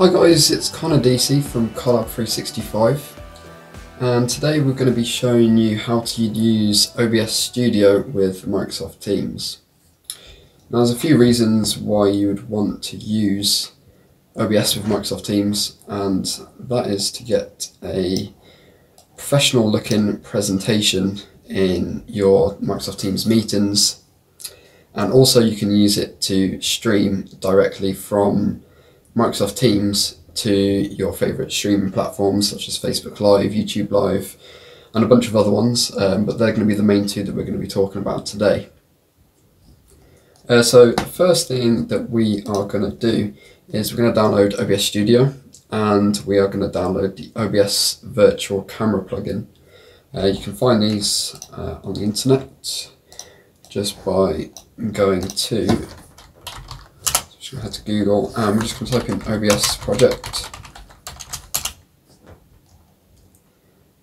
Hi guys, it's Connor DC from Collab 365 and today we're going to be showing you how to use OBS Studio with Microsoft Teams. Now there's a few reasons why you would want to use OBS with Microsoft Teams and that is to get a professional looking presentation in your Microsoft Teams meetings and also you can use it to stream directly from Microsoft Teams to your favourite streaming platforms such as Facebook Live, YouTube Live, and a bunch of other ones, um, but they're going to be the main two that we're going to be talking about today. Uh, so the first thing that we are going to do is we're going to download OBS Studio and we are going to download the OBS Virtual Camera plugin. Uh, you can find these uh, on the internet just by going to so we to Google and we're just going to type in OBS project.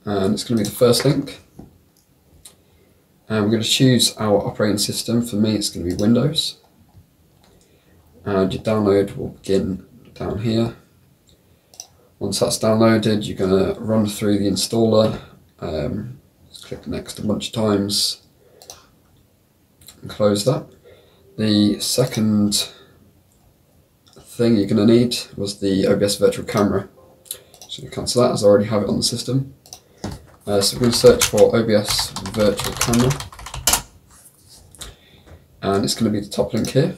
And it's going to be the first link. And we're going to choose our operating system. For me, it's going to be Windows. And your download will begin down here. Once that's downloaded, you're going to run through the installer. Um, click next a bunch of times and close that. The second thing you're going to need was the OBS virtual camera. So you cancel that as I already have it on the system. Uh, so we're going to search for OBS virtual camera. And it's going to be the top link here.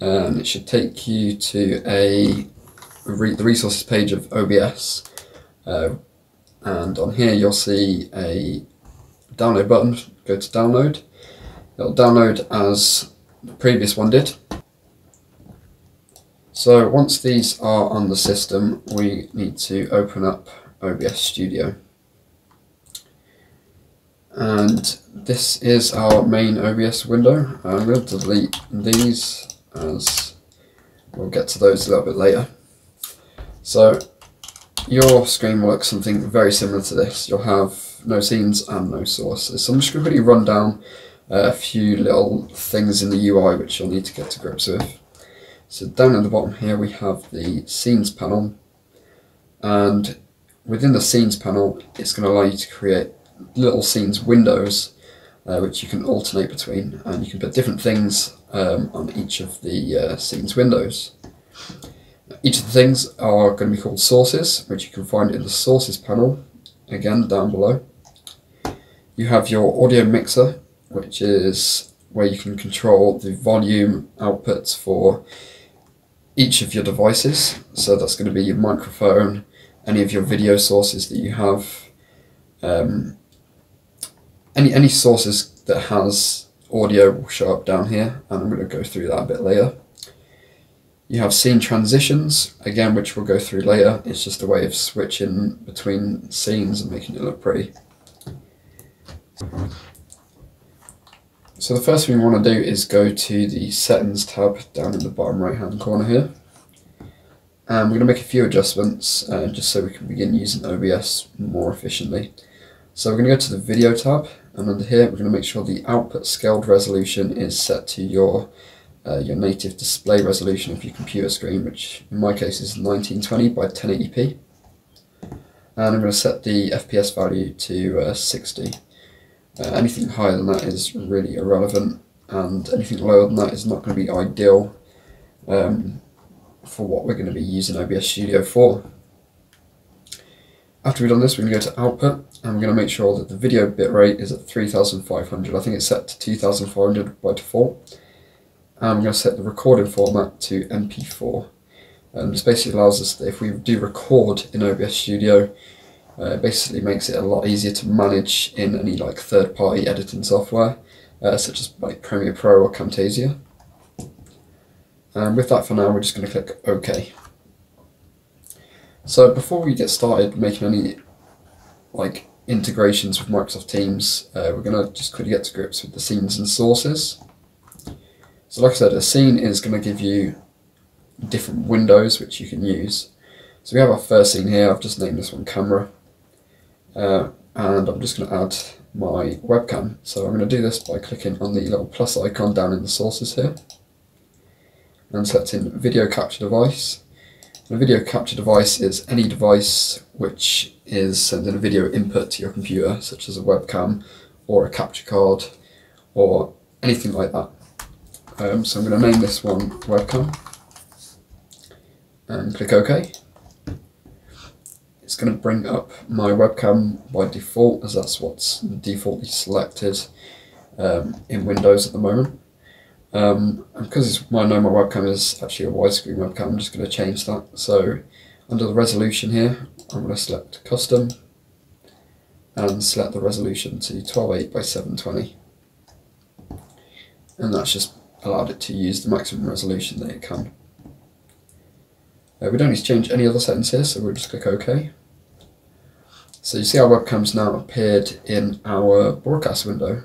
And it should take you to a re the resources page of OBS uh, and on here you'll see a download button. Go to download. It'll download as the previous one did so once these are on the system, we need to open up OBS Studio. And this is our main OBS window. I'm going to delete these as we'll get to those a little bit later. So your screen will look something very similar to this. You'll have no scenes and no sources. So I'm just going to quickly run down a few little things in the UI which you'll need to get to grips with. So down at the bottom here we have the scenes panel and within the scenes panel it's going to allow you to create little scenes windows uh, which you can alternate between and you can put different things um, on each of the uh, scenes windows. Each of the things are going to be called sources which you can find in the sources panel again down below. You have your audio mixer which is where you can control the volume outputs for each of your devices. So that's going to be your microphone, any of your video sources that you have, um, any any sources that has audio will show up down here, and I'm going to go through that a bit later. You have scene transitions, again, which we'll go through later. It's just a way of switching between scenes and making it look pretty. So the first thing we want to do is go to the settings tab down in the bottom right hand corner here. And we're going to make a few adjustments uh, just so we can begin using OBS more efficiently. So we're going to go to the video tab and under here we're going to make sure the output scaled resolution is set to your uh, your native display resolution of your computer screen which in my case is 1920 by 1080p. And I'm going to set the FPS value to uh, 60. Uh, anything higher than that is really irrelevant and anything lower than that is not going to be ideal um, for what we're going to be using OBS Studio for. After we've done this, we're going to go to output and we're going to make sure that the video bitrate is at 3500. I think it's set to 2400 by default. And I'm going to set the recording format to MP4. And this basically allows us that if we do record in OBS Studio, uh, basically makes it a lot easier to manage in any like third-party editing software, uh, such as like Premiere Pro or Camtasia. And with that for now, we're just going to click OK. So before we get started making any like integrations with Microsoft Teams, uh, we're going to just quickly get to grips with the scenes and sources. So like I said, a scene is going to give you different windows which you can use. So we have our first scene here, I've just named this one camera. Uh, and I'm just going to add my webcam. So I'm going to do this by clicking on the little plus icon down in the sources here and selecting video capture device A video capture device is any device which is sending a video input to your computer, such as a webcam or a capture card or anything like that. Um, so I'm going to name this one webcam and click OK. It's going to bring up my webcam by default as that's what's defaultly selected um, in Windows at the moment. Um, because I know my webcam is actually a widescreen webcam, I'm just going to change that. So under the resolution here, I'm going to select custom and select the resolution to 1280 by 720. And that's just allowed it to use the maximum resolution that it can. Uh, we don't need to change any other settings here, so we'll just click OK. So you see our webcam's now appeared in our broadcast window.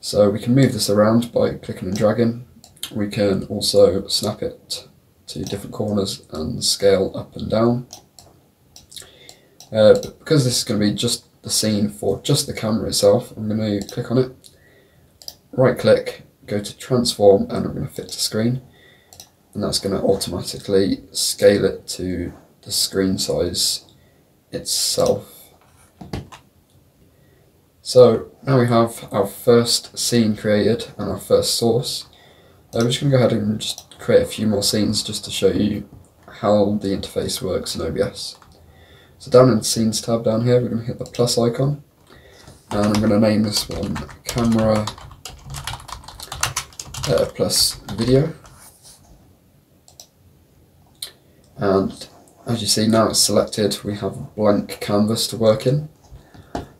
So we can move this around by clicking and dragging. We can also snap it to different corners and scale up and down. Uh, because this is going to be just the scene for just the camera itself, I'm going to click on it, right click, go to transform and I'm going to fit to screen and that's going to automatically scale it to the screen size itself. So now we have our first scene created and our first source. I'm uh, just going to go ahead and just create a few more scenes just to show you how the interface works in OBS. So down in the scenes tab down here we're going to hit the plus icon and I'm going to name this one camera uh, plus video and as you see now it's selected we have a blank canvas to work in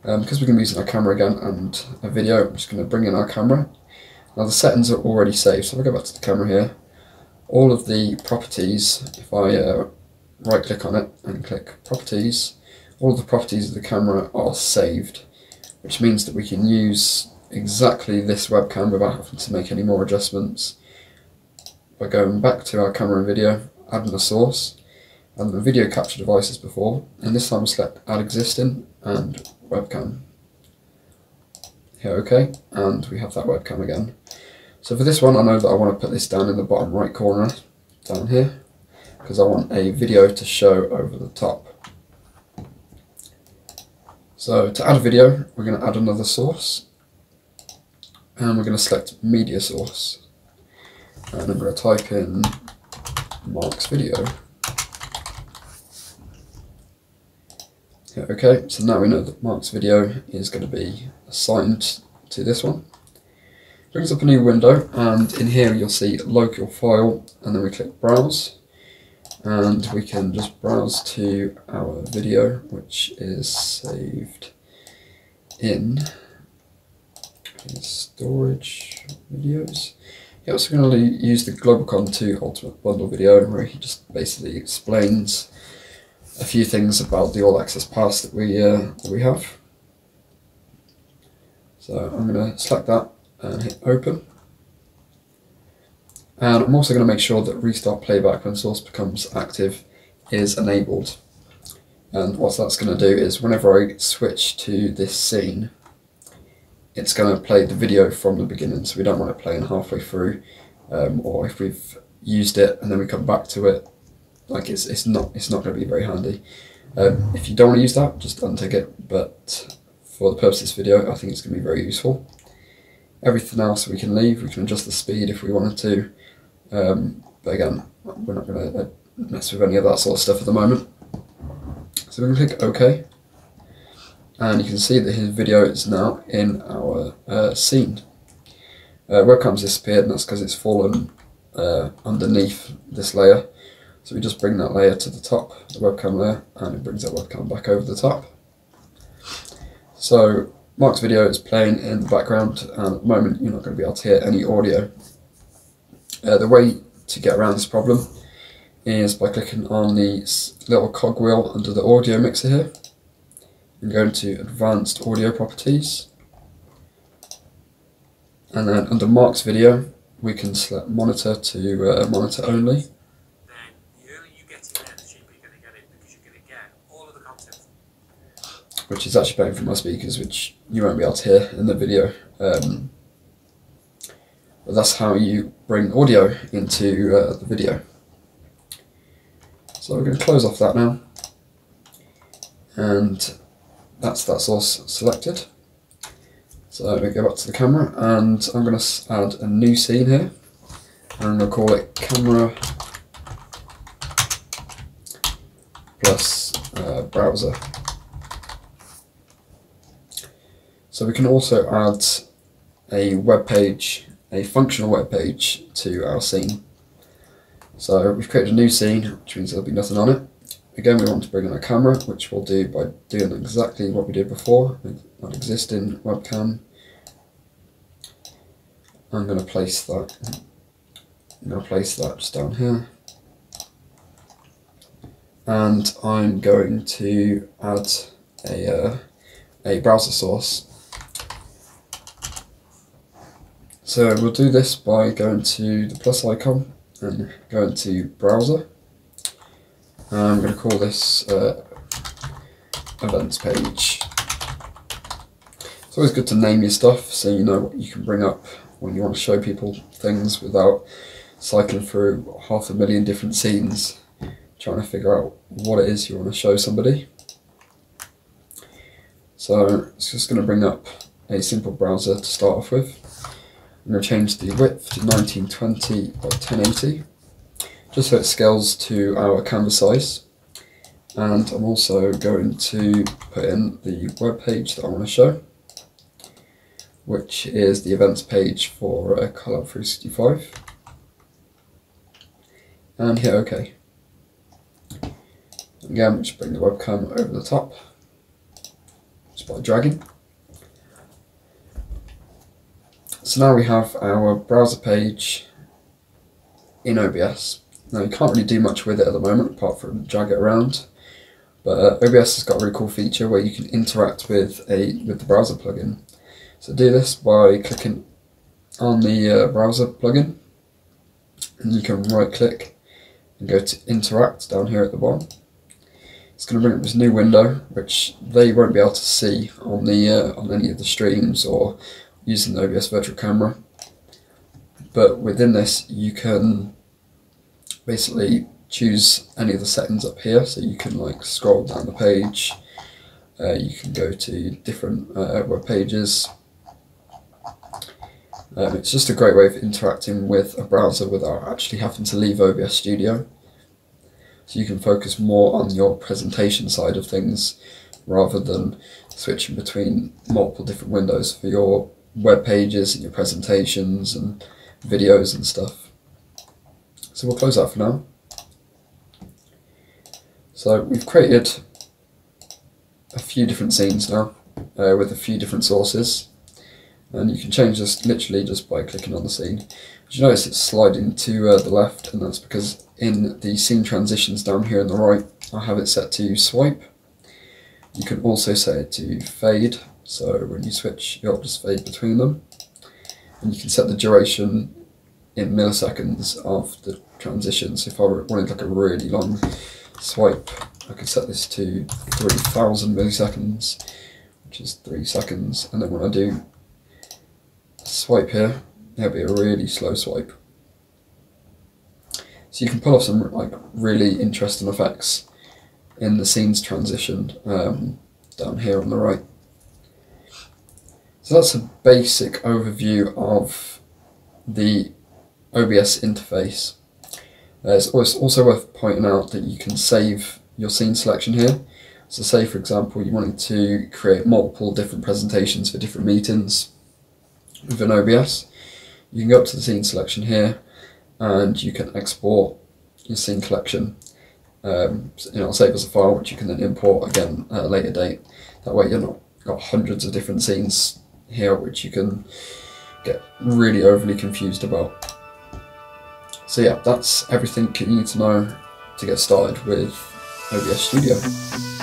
um, because we're going to be using our camera again and a video, I'm just going to bring in our camera. Now the settings are already saved, so if I go back to the camera here, all of the properties, if I uh, right click on it and click properties, all of the properties of the camera are saved, which means that we can use exactly this webcam without having to make any more adjustments by going back to our camera and video, adding a source, and the video capture devices before, and this time select add existing and webcam. Hit OK, and we have that webcam again. So for this one, I know that I want to put this down in the bottom right corner, down here, because I want a video to show over the top. So to add a video, we're going to add another source, and we're going to select media source, and I'm going to type in Mark's video. Okay, so now we know that Mark's video is going to be assigned to this one. Brings up a new window and in here you'll see local file and then we click browse and we can just browse to our video which is saved in storage videos. Yeah, so we're going to use the GlobalCon 2 Ultimate Bundle video where he just basically explains a few things about the All Access Pass that we uh, we have. So I'm going to select that and hit open. And I'm also going to make sure that restart playback when source becomes active is enabled. And what that's going to do is whenever I switch to this scene, it's going to play the video from the beginning. So we don't want it playing halfway through, um, or if we've used it and then we come back to it, like it's it's not it's not going to be very handy. Um, if you don't want to use that, just untick it. But for the purpose of this video, I think it's going to be very useful. Everything else we can leave. We can adjust the speed if we wanted to. Um, but again, we're not going to uh, mess with any of that sort of stuff at the moment. So we can click OK. And you can see that his video is now in our uh, scene. Uh, webcam's disappeared and that's because it's fallen uh, underneath this layer. So we just bring that layer to the top, the webcam layer, and it brings that webcam back over the top. So Mark's video is playing in the background, and at the moment you're not going to be able to hear any audio. Uh, the way to get around this problem is by clicking on the little cogwheel under the audio mixer here, and going to Advanced Audio Properties. And then under Mark's video, we can select monitor to uh, monitor only. Which is actually playing from my speakers, which you won't be able to hear in the video. Um, but that's how you bring audio into uh, the video. So we're going to close off that now. And that's that source selected. So we go back to the camera and I'm going to add a new scene here. And I'm going to call it camera plus uh, browser. So we can also add a web page, a functional web page to our scene. So we've created a new scene, which means there'll be nothing on it. Again, we want to bring in a camera, which we'll do by doing exactly what we did before with an existing webcam. I'm going to place that. I'm going to place that just down here, and I'm going to add a uh, a browser source. So we'll do this by going to the plus icon and going to browser I'm going to call this uh, events page. It's always good to name your stuff so you know what you can bring up when you want to show people things without cycling through half a million different scenes trying to figure out what it is you want to show somebody. So it's just going to bring up a simple browser to start off with. I'm going to change the width to 1920 by 1080 just so it scales to our canvas size. And I'm also going to put in the web page that I want to show, which is the events page for uh, Collab 365. And hit OK. Again, just bring the webcam over the top, just by dragging. So now we have our browser page in OBS now you can't really do much with it at the moment apart from drag it around. But uh, OBS has got a really cool feature where you can interact with a with the browser plugin. So do this by clicking on the uh, browser plugin and you can right click and go to interact down here at the bottom. It's going to bring up this new window which they won't be able to see on the uh, on any of the streams or using the OBS virtual camera. But within this you can basically choose any of the settings up here. So you can like scroll down the page. Uh, you can go to different uh, web pages. Um, it's just a great way of interacting with a browser without actually having to leave OBS Studio. So you can focus more on your presentation side of things rather than switching between multiple different windows for your web pages and your presentations and videos and stuff so we'll close that for now. So we've created a few different scenes now uh, with a few different sources and you can change this literally just by clicking on the scene. As you notice it's sliding to uh, the left and that's because in the scene transitions down here on the right I have it set to swipe. You can also set it to fade so when you switch you'll just fade between them and you can set the duration in milliseconds of the transition. So if I wanted like a really long swipe, I could set this to 3000 milliseconds, which is three seconds. And then when I do swipe here, it'll be a really slow swipe. So you can pull off some like really interesting effects in the scenes transition um, down here on the right. So that's a basic overview of the OBS interface. Uh, it's also worth pointing out that you can save your scene selection here. So say for example you wanted to create multiple different presentations for different meetings within OBS. You can go up to the scene selection here and you can export your scene collection. Um, you know, save as a file which you can then import again at a later date. That way you're not got hundreds of different scenes here which you can get really overly confused about. So yeah, that's everything you need to know to get started with OBS Studio.